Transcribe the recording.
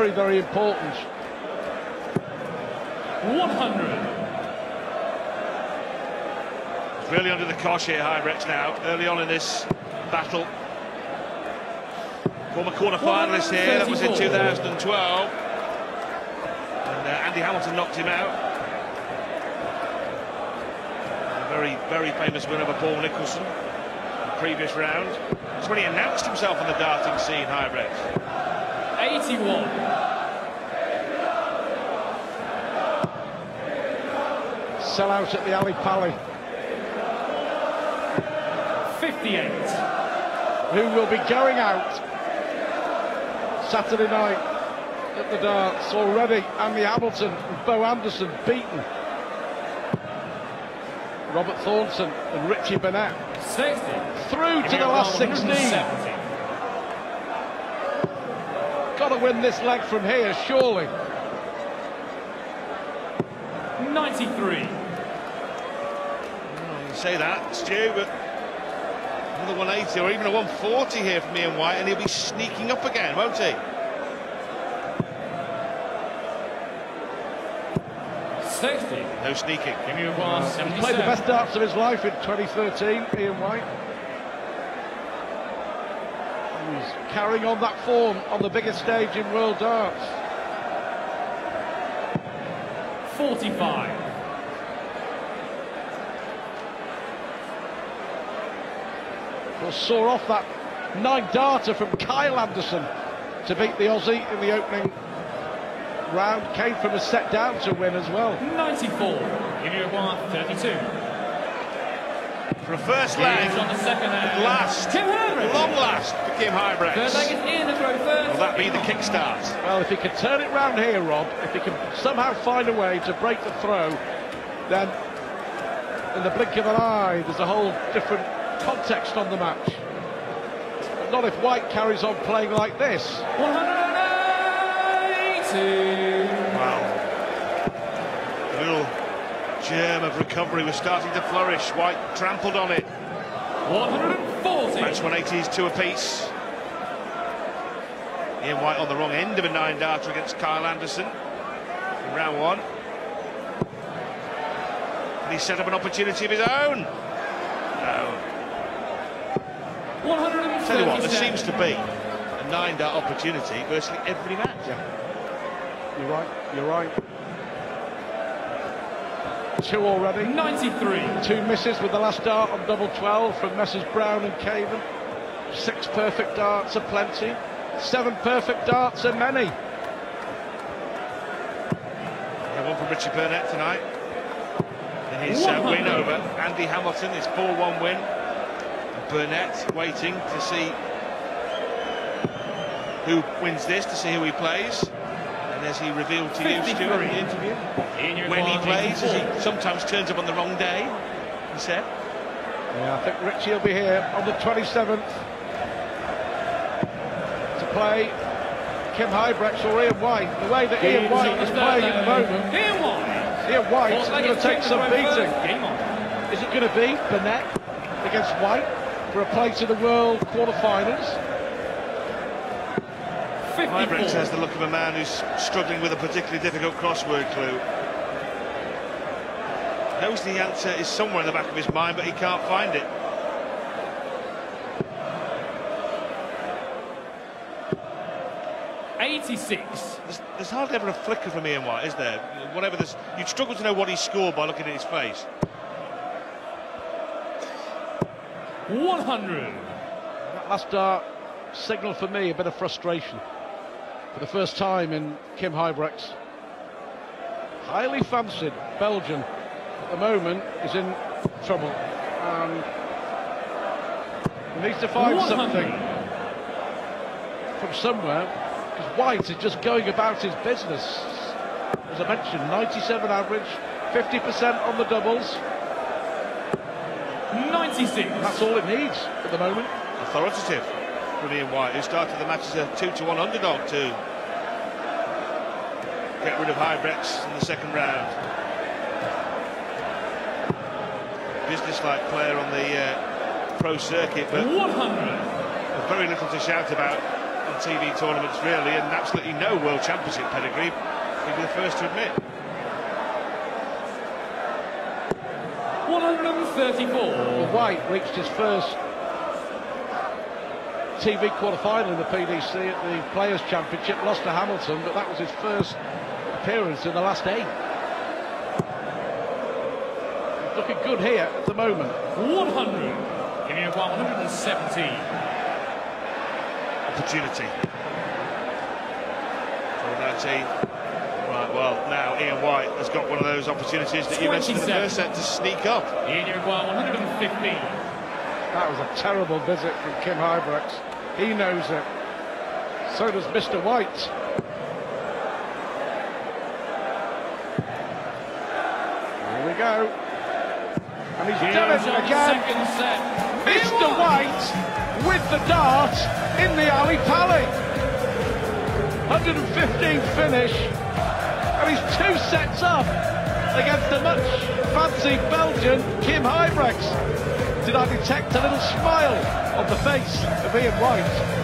Very, very important. 100. Really under the cosh here, Huybrechts now, early on in this battle. Former quarter-finalist here, that was in 2012. And uh, Andy Hamilton knocked him out. A very, very famous win over Paul Nicholson previous round. That's when he announced himself on the darting scene, Huybrechts. 81. Sell out at the Ally Pally. 58. Who will be going out Saturday night at the darts already? Andy Hamilton and Bo Anderson beaten. Robert Thornton and Richie Burnett 60. through to the last 16. 170. Got to win this leg from here, surely. 93. You say that, Stu, but another 180 or even a 140 here from Ian White, and he'll be sneaking up again, won't he? 60. No sneaking. Give me a bar, He's 77. played the best darts of his life in 2013, Ian White. He's carrying on that form on the biggest stage in world darts. 45. Will soar off that nine darter from Kyle Anderson to beat the Aussie in the opening round. Came from a set down to win as well. 94. Give me a bar, 32. For a first leg, on the second at hand. last, Tim long last for Kim Third leg is in the throw first. Will that be the kickstart? Well, if he can turn it round here, Rob, if he can somehow find a way to break the throw, then in the blink of an eye, there's a whole different context on the match. But not if White carries on playing like this. 180. Wow. A little germ of recovery was starting to flourish. White trampled on it. 140. Match 180s two apiece. Ian White on the wrong end of a nine darter against Kyle Anderson in round one. And he set up an opportunity of his own. No. Tell you what, there seems to be a nine dart opportunity virtually every match. You're right, you're right. Two already. 93. Two misses with the last dart on double 12 from Messrs Brown and Caven. Six perfect darts are plenty. Seven perfect darts are many. And one from Richard Burnett tonight. In his uh, win over Andy Hamilton, his 4-1 win. And Burnett waiting to see who wins this, to see who he plays. And as he revealed to you, Stuart, in the interview, In when he plays, as he sometimes turns up on the wrong day, he said. Yeah, I think Richie will be here on the 27th to play Kim Huybrechts or Ian White. The way that Ian White is playing at the leg. moment, Ian White. Ian White is going to take some beating. Game on. Is it going to be Burnett against White for a place in the world quarter-finals? 54. Huybrechts has the look of a man who's struggling with a particularly difficult crossword clue. Knows the answer is somewhere in the back of his mind, but he can't find it. Eighty-six. There's, there's hardly ever a flicker from Ian White, is there? Whatever this, you'd struggle to know what he scored by looking at his face. 100. That last uh, dart signalled for me a bit of frustration. For the first time in Kim Huybrechts. Highly fancied Belgian at the moment is in trouble. And needs to find 100. something from somewhere. Because White is just going about his business. As I mentioned, 97 average, 50% on the doubles. 96. That's all it needs at the moment. Authoritative from Ian White, who started the match as a 2 to 1 underdog to get rid of Huybrechts in the second round. Business-like player on the uh, pro circuit, but 100. very little to shout about in TV tournaments, really, and absolutely no World Championship pedigree. He'd be the first to admit. 134. White reached his first TV quarter-final in the PDC at the Players' Championship, lost to Hamilton, but that was his first appearance in the last eight. Looking good here at the moment. 100. Giving you 117. Opportunity. For 19. Right, well, now Ian White has got one of those opportunities that you mentioned in the first set to sneak up. In Uruguay, 115. That was a terrible visit from Kim Huybrechts. He knows it. So does Mr. White. Here we go. And he's done it again. set. Mr. White with the dart in the Ally Pally. 115 finish. And he's two sets up against the much fancied Belgian Kim Huybrechts. Did I detect a little smile on the face of Ian White?